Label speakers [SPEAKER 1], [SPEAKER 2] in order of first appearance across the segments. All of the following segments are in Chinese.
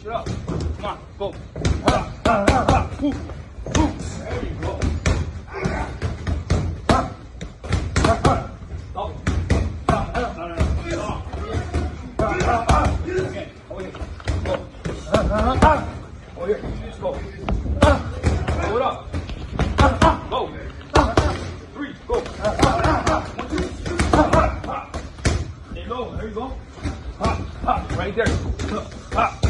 [SPEAKER 1] 起来，慢慢走，哈哈哈哈，呼呼，哎你说，哈哈哈哈，走，哈哈哈哈，哎呦，哈哈哈哈，哎，好耶，走，哈哈哈哈，好耶，继续走。Right there. Uh, uh.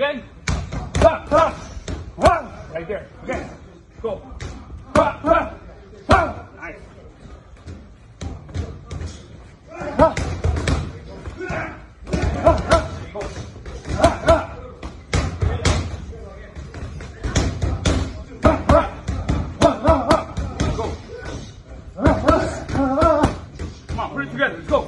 [SPEAKER 1] Okay? Ha, ha, ha. Right there. Okay. Go. Ha, ha, ha. Nice. Ha. Come on, Let's go.